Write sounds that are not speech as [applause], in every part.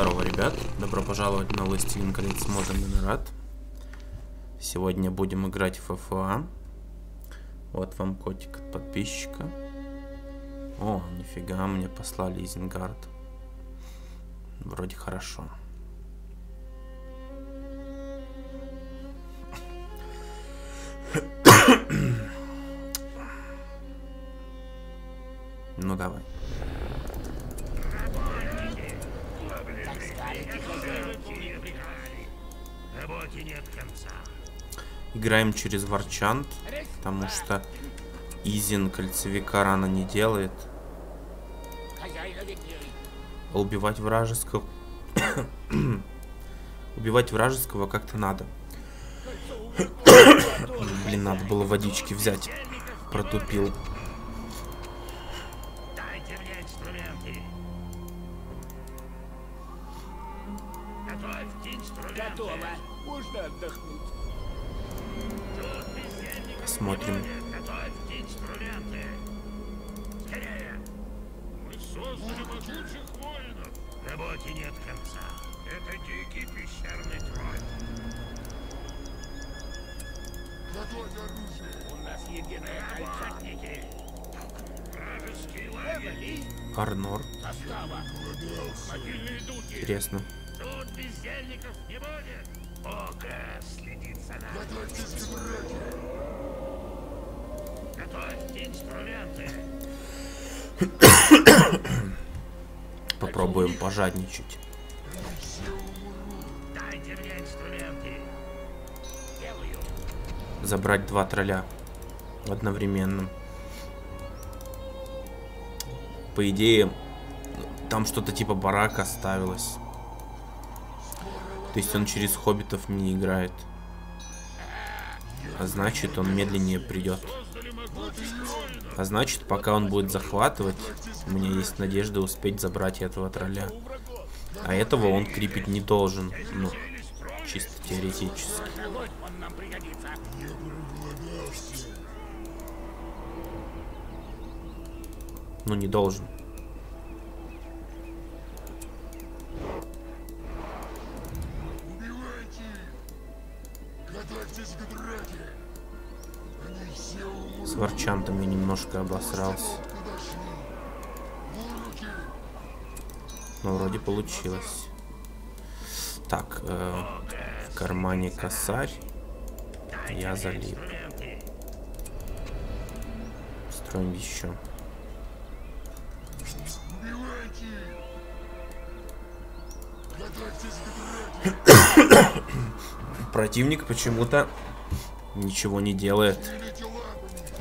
Здорово, ребят. Добро пожаловать на Властелин колец мода Минорат. Сегодня будем играть в ФФА. Вот вам котик от подписчика. О, нифига, мне послали Изенгард. Вроде хорошо. Играем через Варчант, потому что Изин кольцевика рано не делает. Убивать вражеского... [coughs] убивать вражеского как-то надо. [coughs] Блин, надо было водички взять. Протупил. Могучих воинов. Работе нет конца. Это дикий пещерный тролль. У нас кольцо. Охотники. Вражеский лагерь. Арнор. Застава. Мобильные духи. Интересно. Тут бездельников не будет. Око следит за нами. Готовьте инструменты. [coughs] [coughs] [coughs] Попробуем пожадничать. Забрать два тролля одновременно. По идее, там что-то типа барака оставилось. То есть он через хоббитов не играет. А значит, он медленнее придет. А значит, пока он будет захватывать, у меня есть надежда успеть забрать этого тролля. А этого он крепить не должен. Ну, чисто теоретически. Ну, не должен. Немножко обосрался. Но вроде получилось. Так, э, в кармане косарь. Я залип. Строим еще. [coughs] Противник почему-то ничего не делает.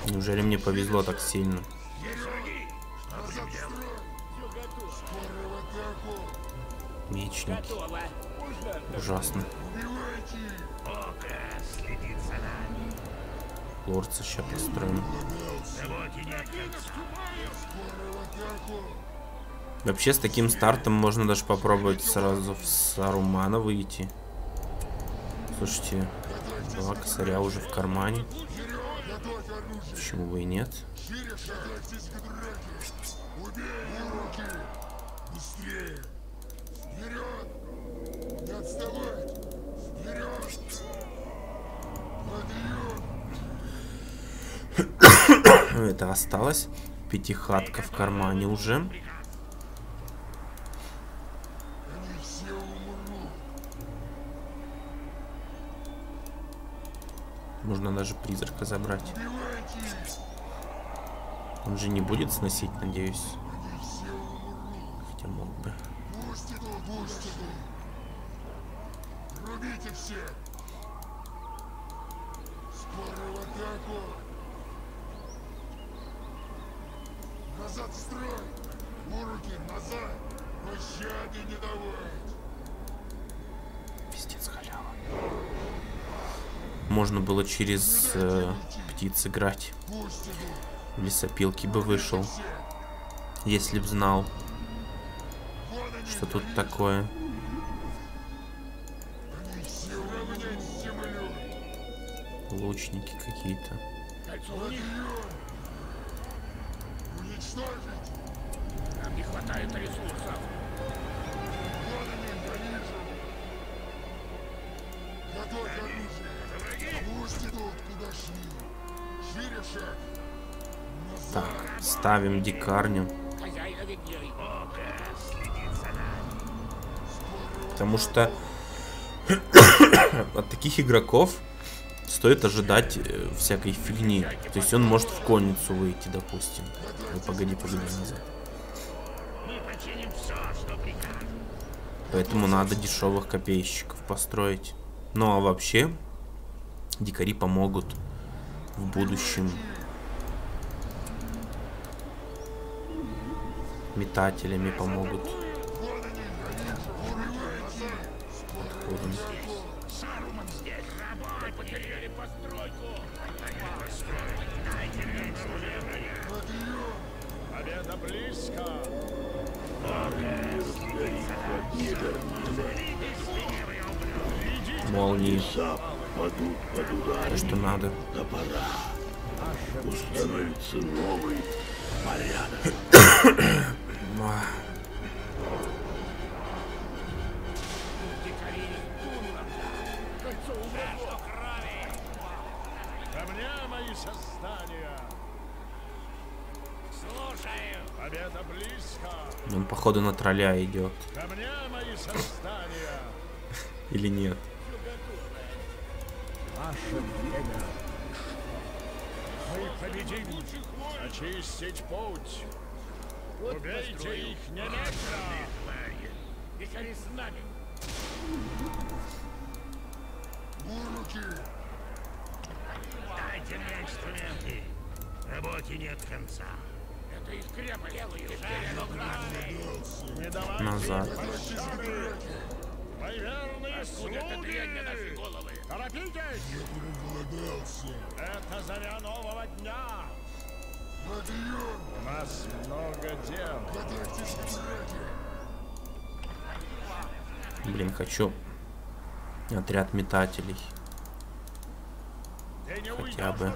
Неужели мне повезло так сильно? Отдохнуть. Ужасно. Лорца сейчас построим. Вообще с таким стартом можно даже попробовать сразу в Сарумана выйти. Слушайте, два косаря уже в кармане. Почему бы и нет? [coughs] Это осталось. Пятихатка в кармане уже. Можно даже призрака забрать. Он же не будет сносить, надеюсь. Хотя мог бы. Рубите все! Скоро в через э, птиц играть. В лесопилки бы вышел. Если б знал, что тут такое. Лучники какие-то. Нам не хватает ресурсов. Готовь оружие! Так, ставим дикарню. Потому что [coughs] от таких игроков стоит ожидать э, всякой фигни. То есть он может в конницу выйти, допустим. Ой, погоди, погоди, назад. Поэтому надо дешевых копейщиков построить. Ну а вообще, дикари помогут в будущем метателями помогут. Инструменты. Победа близко. Молнии. То, что надо. Установится новый близко. Он походу на тролля идет. Или нет? Победим. Очистить путь. Убейте их немедленно. Дикари с нами. Муруки. Дайте мне инструменты. Работе нет конца. Это их крепость. Не давайте Назад. Мои верные слуги. головы. Торопитесь! Проголодался. Заря нового дня. Подъем. У нас много дел. Блин, хочу отряд метателей. Ты не Хотя бы.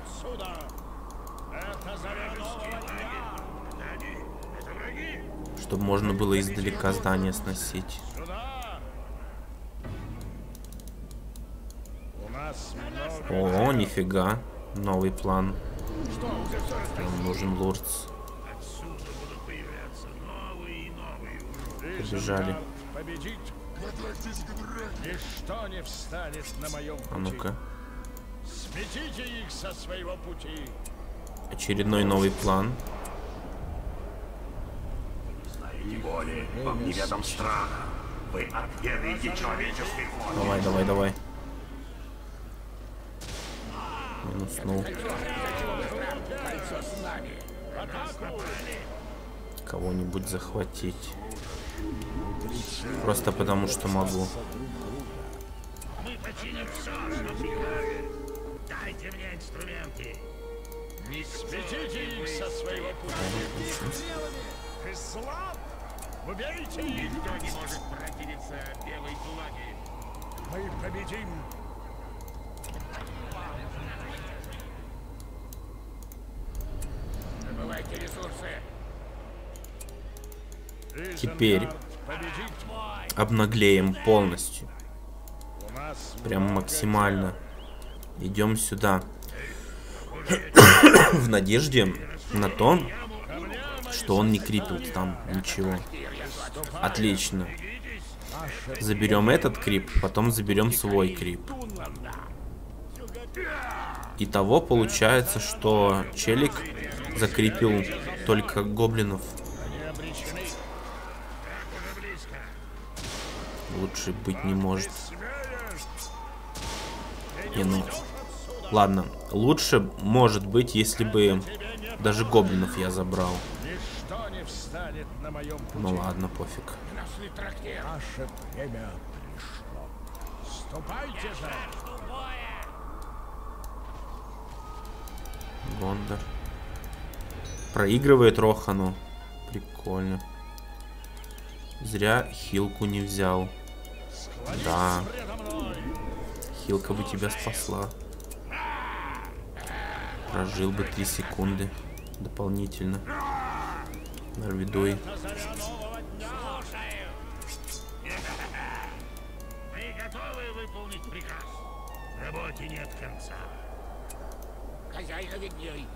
Чтобы можно было издалека здание сносить. О, нифига. Новый план. Нам нужен Лурц. Отсюда будут появляться новые и новые уроки. Побежали. Ничто не встанет на моем пути. А ну-ка. Сметите их со своего пути. Очередной новый план. знаете боли, вам неведом страха. Вы отведаете человеческой крови. Давай, давай, давай. Минуснул. Кольцо с нами. Атаку! Кого-нибудь захватить. Просто потому, что могу. Мы починим все, что прикажет. Дайте мне инструменты. Сметите их со своего пути. Ты слаб? Убейте их! Никто не может противиться белой флаге. Мы победим! Теперь. Обнаглеем полностью. Прям максимально. Идем сюда. [coughs] В надежде на то, что он не крипил там ничего. Отлично. Заберем этот крип, потом заберем свой крип. Итого получается, что челик закрепил только гоблинов. Они обречены. Лучше быть не может. Не, ну... Ладно, лучше может быть, если бы даже гоблинов я забрал. Ну ладно, пофиг. Наше время пришло. Ступайте же! Гондор. Проигрывает Рохану. Прикольно. Зря хилку не взял. Да, хилка бы тебя спасла. Прожил бы 3 секунды дополнительно. Норвидой. Работе нет конца. Хозяина видней.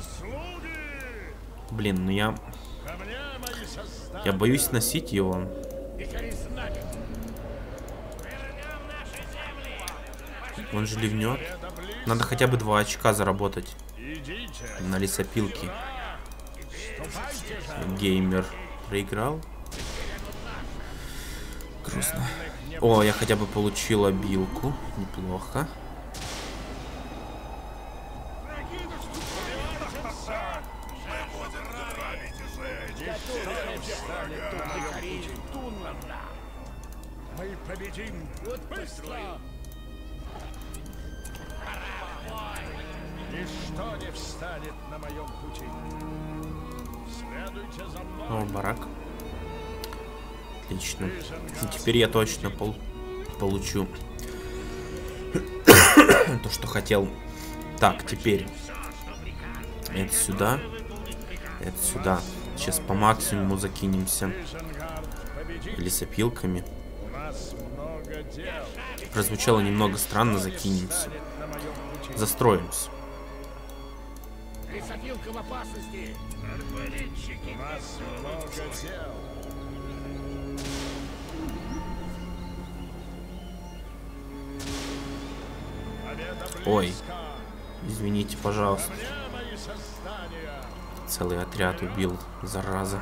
Слуги! Блин, ну я... Я боюсь носить его. Он же ливнет. Надо хотя бы два очка заработать на лесопилке. Геймер проиграл. Грустно. О, я хотя бы получил обилку. Неплохо. Мы победим! Быстро. Ничто не встанет на моем пути. Следуйте за мной! О, барак. Отлично. И теперь я точно пол- получу [coughs] то, что хотел. Так, теперь это сюда, это сюда. Сейчас по максимуму закинемся лесопилками. Прозвучало немного странно, закинемся. Застроимся. Лесопилка в опасности. У нас много дел! Ой. Извините, пожалуйста. Целый отряд убил, зараза.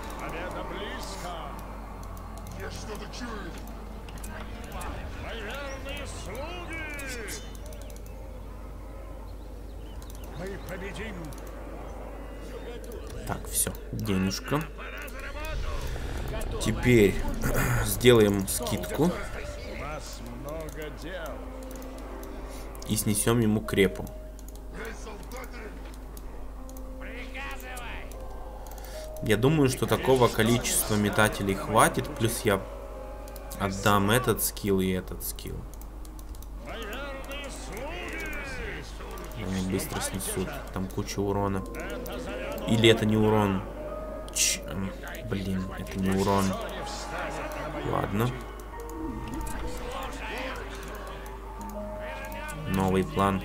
Так, все, денежка. Теперь [clears throat] сделаем скидку и снесем ему крепу. Эй, солдаты! Я думаю, что такого количества метателей хватит, плюс я отдам этот скилл и этот скилл. Они быстро снесут. Там куча урона. Или это не урон? Ч- блин, это не урон. Ладно. Новый план.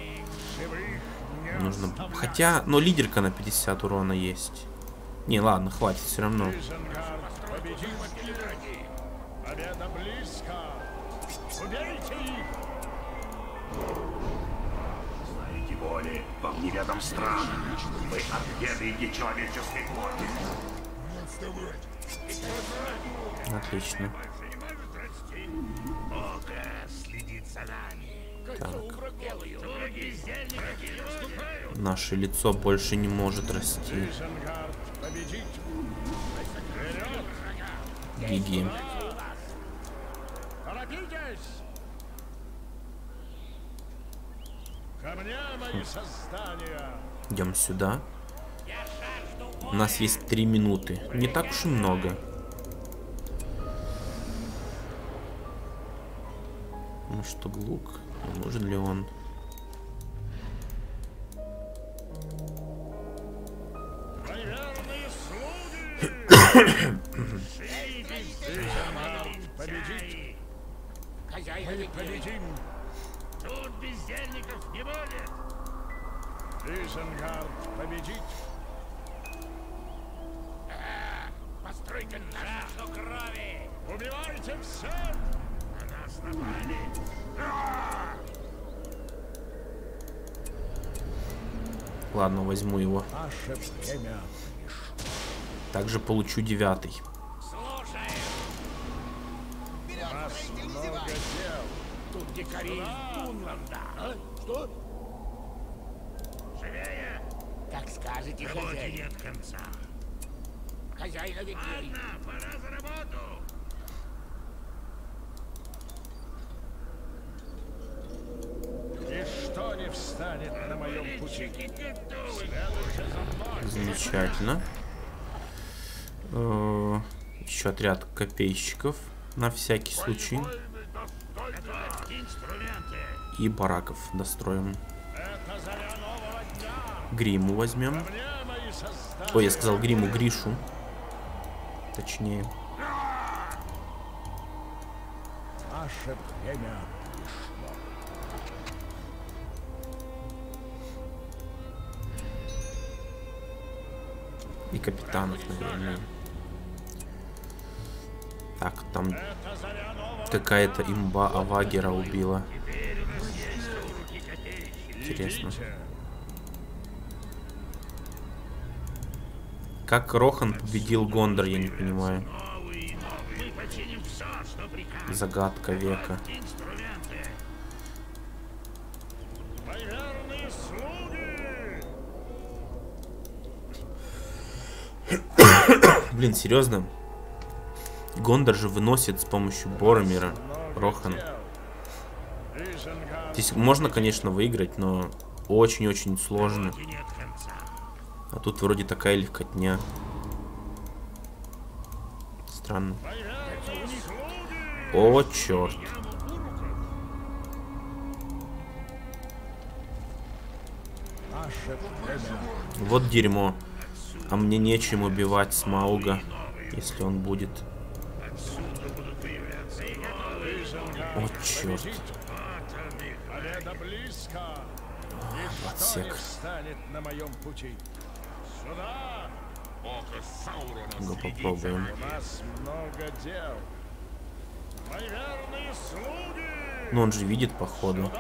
Нужно... Хотя, но лидерка на 50 урона есть. Не, ладно, хватит все равно. Изенгард победит! Победа близко! Убейте их! Знаете боли, вам неведом страх. Вы отведаете человеческой плоти. Не! Отлично. Око следит за нами! Наше лицо больше не может расти. Изенгард победит! Гиги. Торопитесь! Ко мне, мои создания! Идем сюда. У нас есть три минуты. Не так уж и много. Ну что, лук? А Нужен ли он? Видней. победим! Тут бездельников не будет. Изенгард победит! Постройка нашу крови. Убивайте напали. Ладно, возьму его. Также получу девятый. Слушай, У нас много дел! тут дикари из Дунланда. Что? Живее! Как скажете, Работе хозяин. нет конца! Хозяина видней. пора за работу! Ничто не встанет на моем пути. Следуйте за мной! Замечательно. Э, еще отряд копейщиков на всякий случай. И бараков достроим. Гриму возьмем. Ой, я сказал Гриму, Гришу. Точнее. Наше время. И капитанов, наверное. Так, там какая-то имба Авагера убила. Интересно. Как Рохан победил Гондор, я не понимаю. Загадка века. [coughs] Блин, серьезно? Гондор же выносит с помощью Боромира. Рохан. Изенгард Здесь можно, конечно, выиграть, но очень-очень сложно. А тут вроде такая легкотня. Странно. О, черт. Вот дерьмо. А мне нечем убивать Смауга, если он будет. О, черт. Победа близко. Ничто не встанет на моем пути. Сюда! Ну, попробуем. У нас много дел. Мои верные слуги! Ну, он же видит, походу.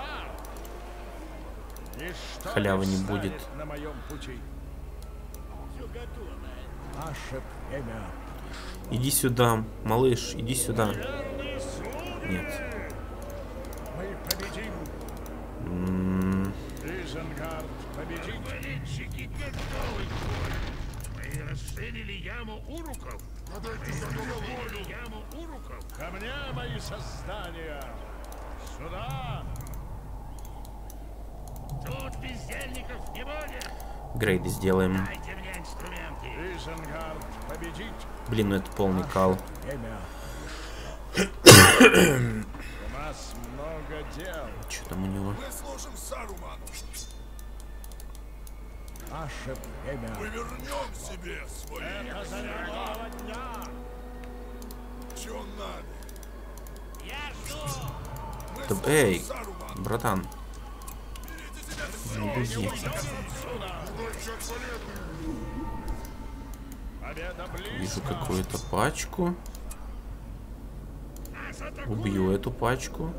Халявы не будет. на моем пути. Наше время. Иди сюда, малыш, иди сюда. Нет. Мы победим. Изенгард победит. Болельщики готовы к. Мы расширили яму уруков. Подайте за! Расширили яму уруков. Ко мне, мои создания! Сюда! Тут бездельников не будет. Грейды сделаем. Дайте мне инструменты. Изенгард победит. Блин, ну это полный кал. Время. [coughs] У нас много дел. Что там у него? Мы служим Саруману! Наше время. Мы вернем себе свои... Это заря нового дня. Чё надо? Я жду. Служим эй, Саруману! братан, не беги. Победа близко. Вижу какую-то пачку. Убью эту пачку.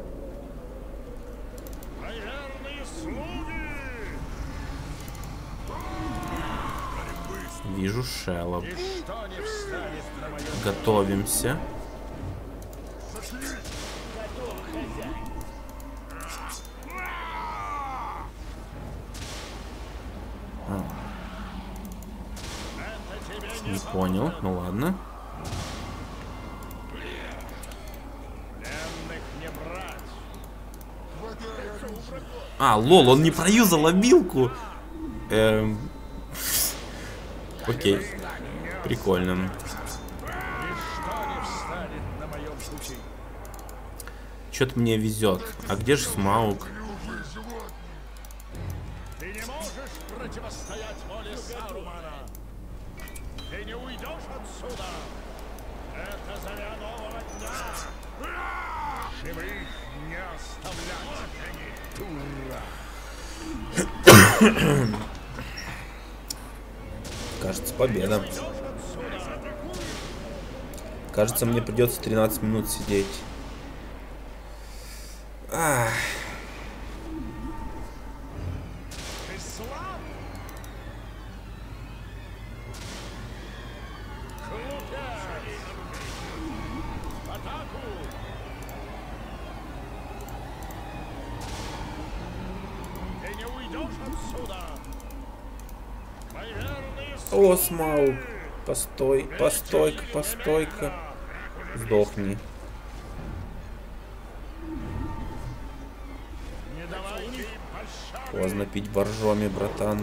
Вижу моем Готовимся. Не понял. Ну ладно. А, лол, он не проюзал обилку. Эм... Окей. Прикольно. Что-то мне везет. А где же Смаук? Кажется, мне придется 13 минут сидеть. Ах, О, Смаук. Постой, постой-ка, постой-ка. Сдохни. Поздно пить боржоми, братан.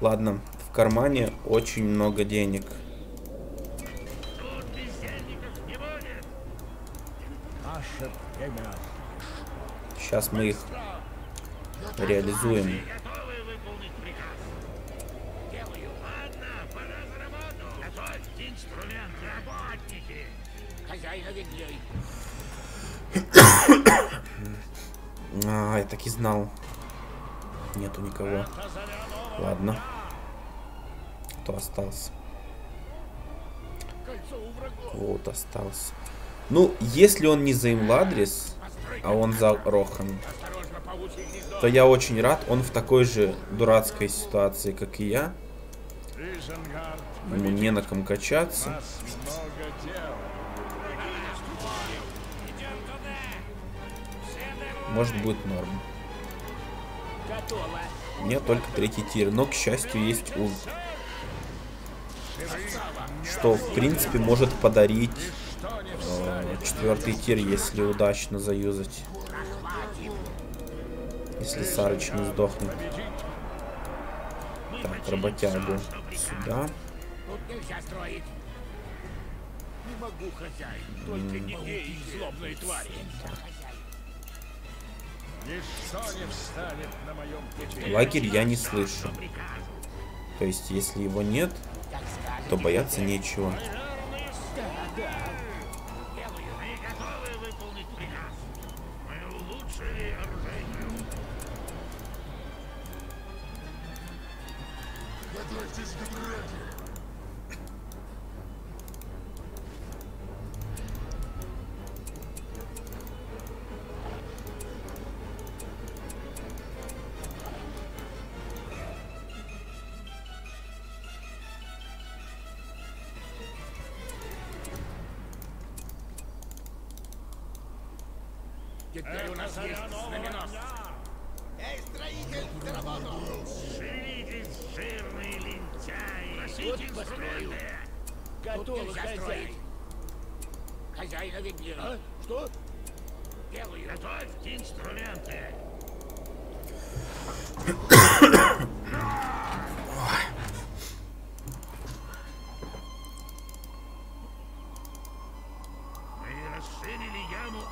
Ладно, в кармане очень много денег. Сейчас мы их реализуем. [coughs] А, я так и знал. Нету никого. Ладно. Кто остался? Вот остался. Ну, если он не за Имладрис, а он за Рохан, то я очень рад. Он в такой же дурацкой ситуации, как и я. Ему не на ком качаться. Может будет норм. Нет, только третий тир. Но, к счастью, есть ульт. Что, в принципе, может подарить четвертый тир, если удачно заюзать. Если Сарыч не сдохнет. Так, работягу сюда. Не могу, хозяин. Только злобные твари. Лагерь я не слышу. То есть, если его нет, то бояться нечего. Вы готовы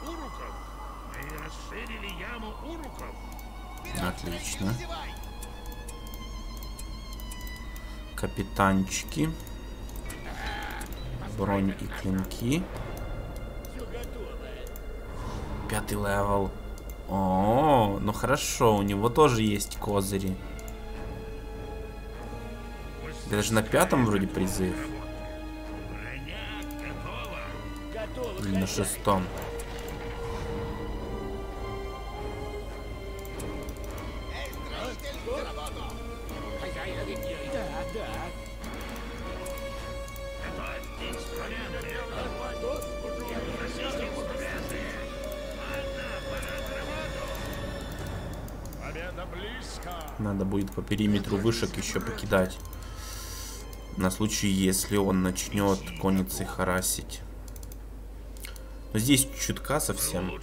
уруков! Мы расширили яму уруков! Отлично. Капитанчики. Бронь и клинки. Пятый level. О, ну хорошо, у него тоже есть козыри. Даже на пятом вроде призыв. Или на шестом. По периметру вышек еще покидать. На случай, если он начнет конницей харасить. Но здесь чутка совсем.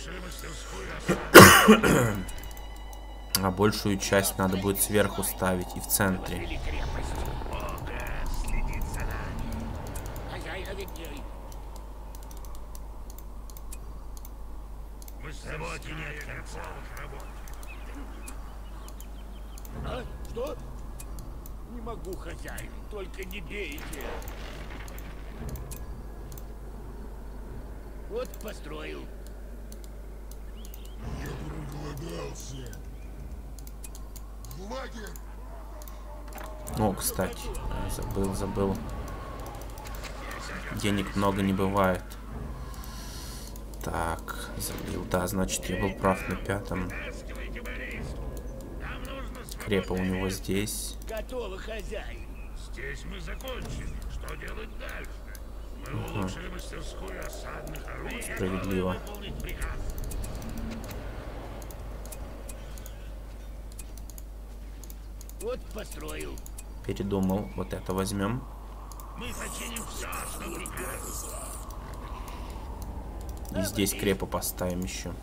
А большую часть надо будет сверху ставить и в центре. Работе нет конца! А? Что? Не могу, хозяин. Только не бейте. Вот построил. Я проголодался. Лагерь! О, кстати, забыл, забыл. Денег много не бывает. Так, забил. Да, значит, я был прав на пятом. Крепа у него здесь. Готово, хозяин. Здесь мы закончили. Что делать дальше? Мы улучшили мастерскую осадных орудий. Справедливо. Вот построил. Передумал. Вот это возьмем. Мы починим все, что. И здесь крепо поставим еще.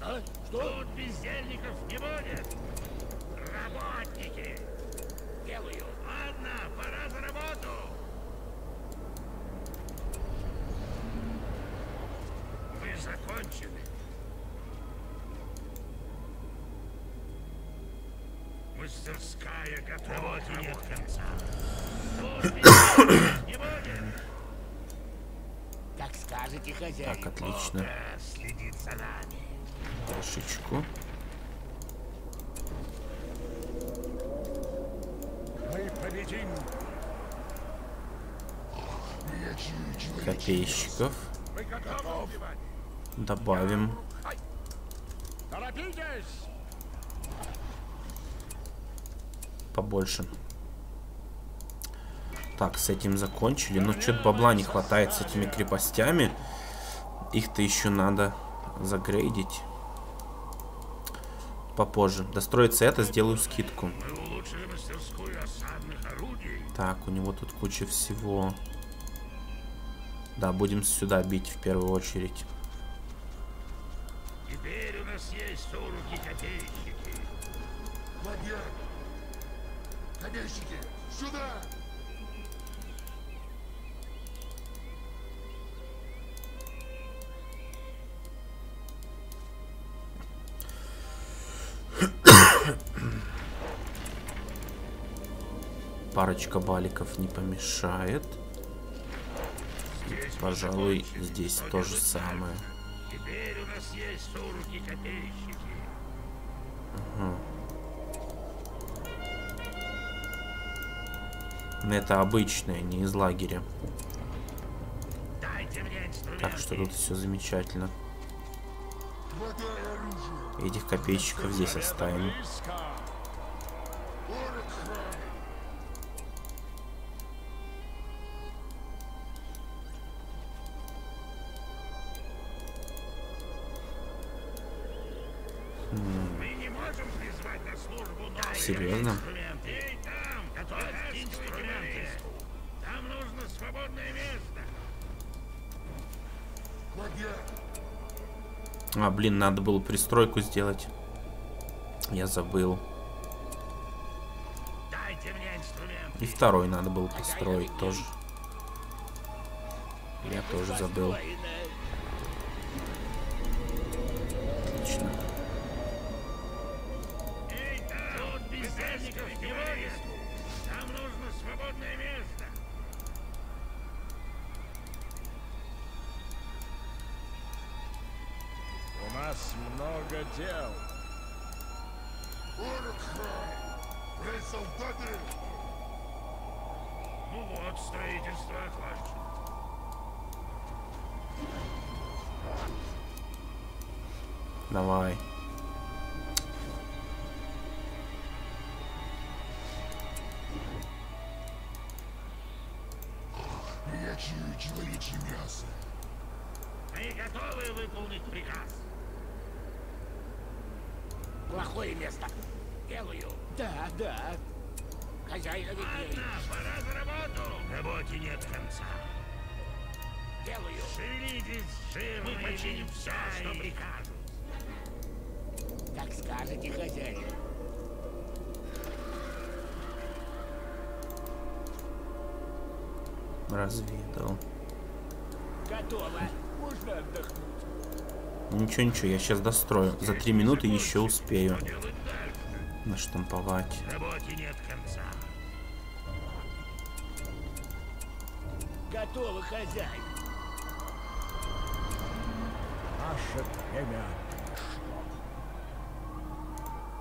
А? Что? Тут бездельников не будет. Работники! Делаю. Ладно, пора за работу. Мы закончили. Мастерская готова, работе не будет. Как скажете, хозяин. Так, отлично. Бога следит за нами. Кошечку. Мы победим. Копейщиков. Добавим. Побольше. Так, с этим закончили. Но что-то бабла не хватает с этими крепостями. Их-то еще надо загрейдить. Попозже. Достроится это, сделаю скидку. Так, у него тут куча всего. Да, будем сюда бить в первую очередь. Теперь у нас есть суруки-копейщики. Ладья! Копейщики, сюда! Парочка баликов не помешает. Пожалуй, здесь то же самое. Теперь у нас есть суруки-копейщики. Но это обычное, не из лагеря. Так что тут все замечательно. Этих копейщиков здесь оставим. А, блин, надо было пристройку сделать. Я забыл. И второй надо было построить тоже. Я тоже забыл. Хозяин объяснений. Ладно, пора за работу. Работе нет конца. Делаю. Шевелитесь, жирные Мы починим все, что прикажут. Как скажете, хозяин. Разведал. Готово. Можно отдохнуть. Ничего, ничего, я сейчас дострою. За три минуты еще успею наштамповать. Работе нет конца. Готово, хозяин. Наше время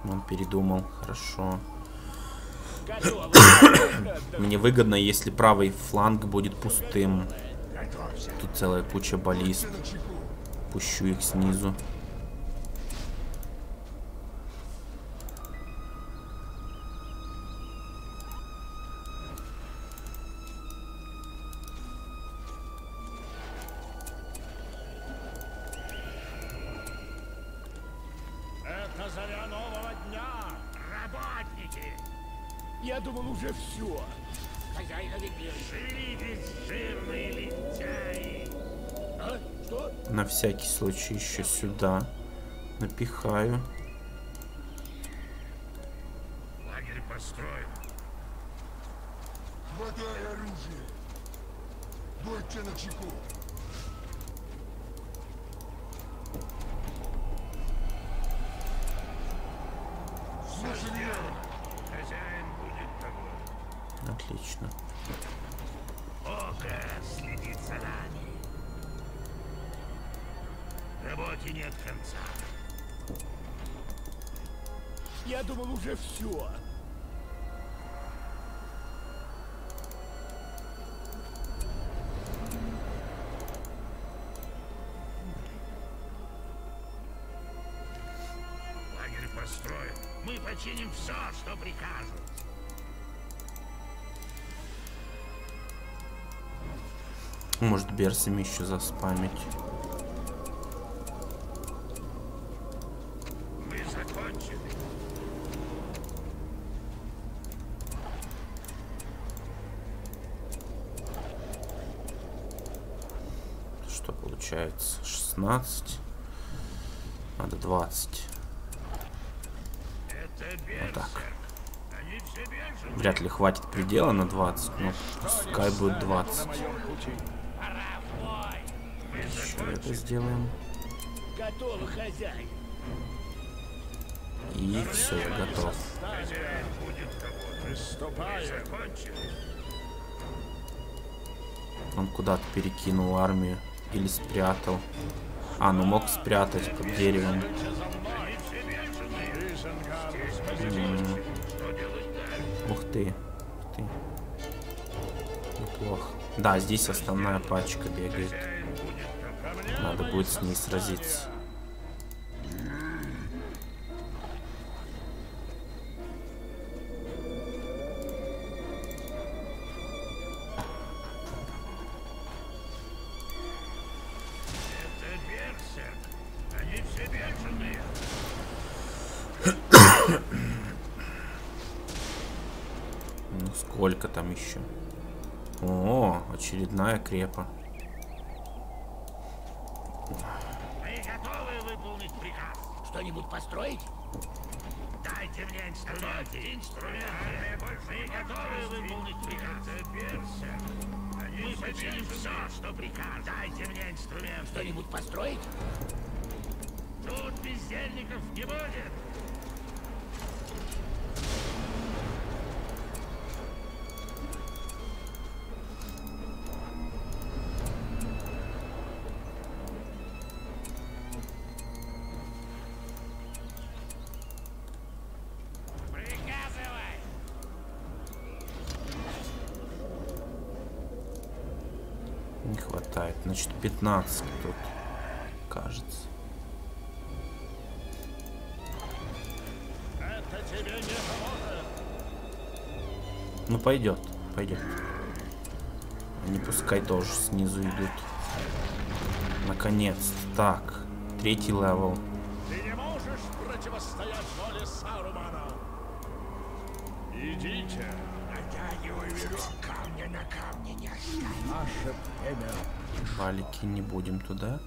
Он передумал. Хорошо. Готово. [coughs] Мне выгодно, если правый фланг будет пустым. Тут целая куча баллист. Пущу их снизу. Работники, Я думал, уже все. Хозяин объяснений. шевелитесь, жирные лентяи. А? Что? На всякий случай еще сюда напихаю. Лагерь построен. Хватай оружие! Будьте начеку! Думал уже все. Лагерь построен. Мы починим все, что прикажут. Может берсами еще заспамить. Получается? 16. Надо 20. Это берсерк. так. Вряд ли хватит предела на 20, но пускай будет 20. Пора в бой. Еще это сделаем. Готовы, хозяин. И все, я готов. Он куда-то перекинул армию или спрятал. А, ну мог спрятать под деревом. Ух ты. Ух ты. Неплохо. Да, здесь основная пачка бегает. Надо будет с ней сразиться. Сколько там еще? О, очередная крепа. Готовы выполнить приказ. Что-нибудь построить? Дайте мне инструменты. Инструменты. Мы готовы выполнить приказ. Мы починим все, что приказ. Дайте мне инструмент. Что-нибудь построить? Тут бездельников не будет. Значит, 15 тут. Кажется. Это тебе не поможет. Ну пойдет, пойдет. Они пускай тоже снизу идут. Наконец. Так. Третий level. Ты не можешь противостоять воле Сарумана. Идите. камня на камне не оставим. Наше племя. Валики не будем туда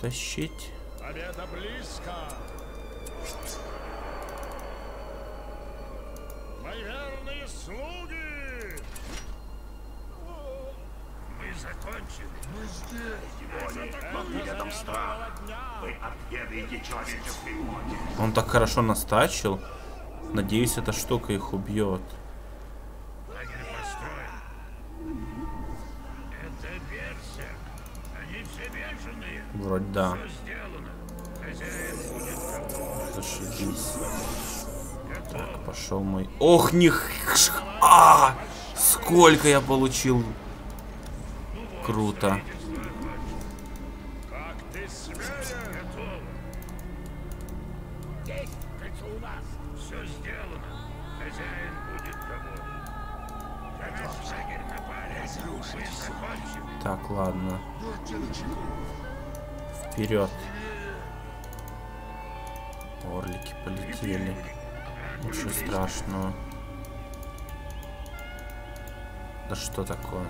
тащить. Победа близко. Мои верные слуги. Мы закончили. Мы здесь. Вам неведом страх. Вы отведаете человеческой. Он так хорошо настачил. Надеюсь, эта штука их убьет. Лагерь построен. Это берсерк. Они все бешеные. Вроде да. Зашибись. Так, пошел мой. Ох, не х- А! Сколько я получил. Круто. Так, ладно. Вперед. Орлики полетели. Ничего страшного. Да что такое?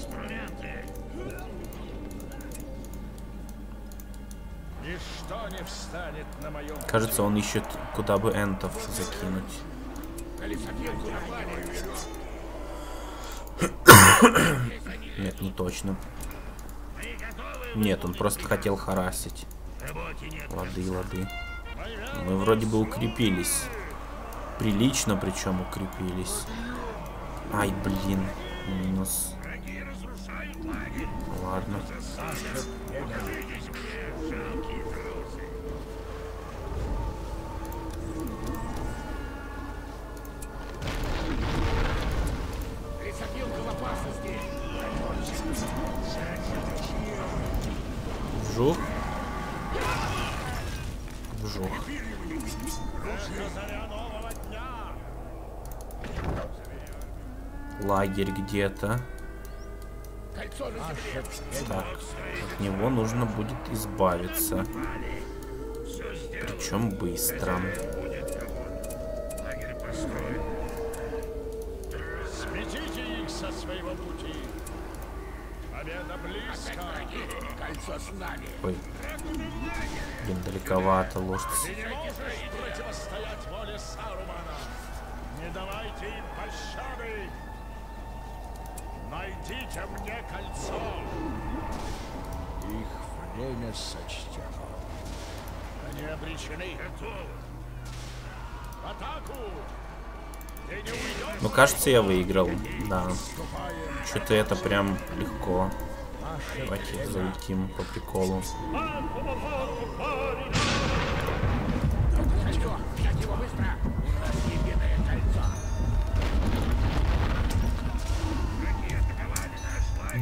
Инструменты. Ничто не встанет на моем Кажется, он ищет, куда бы энтов закинуть. [coughs] Нет, не точно. Нет, он просто хотел харасить. Лады, лады. Мы вроде бы укрепились. Прилично причем укрепились. Ай, блин. Минус. Ладно. Вжух. Вжух. Лагерь где-то. Так, от него нужно будет избавиться. Причем быстро. Сметите их со своего пути. Победа близко. Кольцо с нами. Ой. Блин, далековато лошадь. Ты не можешь противостоять воле Сарумана. Не давайте им пощады. Найдите мне кольцо. Их время сочтено. Они обречены. В атаку! Ты не уйдешь. Ну, кажется, я выиграл. Да. Что-то это прям легко. Давайте залетим по приколу. Кольцо.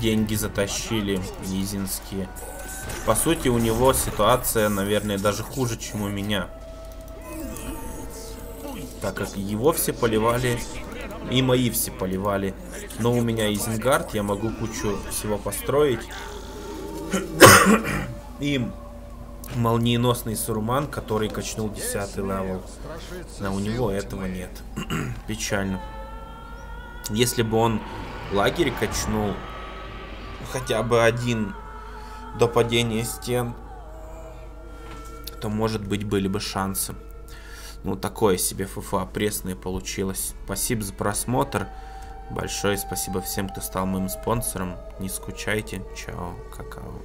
Деньги затащили низинские. По сути, у него ситуация, наверное, даже хуже, чем у меня. Так как его все поливали, и мои все поливали. Но у меня Изенгард, я могу кучу всего построить. [coughs] И молниеносный Сурман, который качнул 10 level. А у него этого нет. [coughs] Печально. Если бы он лагерь качнул хотя бы один до падения стен, то, может быть, были бы шансы. Ну, такое себе FFA пресное получилось. Спасибо за просмотр. Большое спасибо всем, кто стал моим спонсором. Не скучайте. Чао, какао.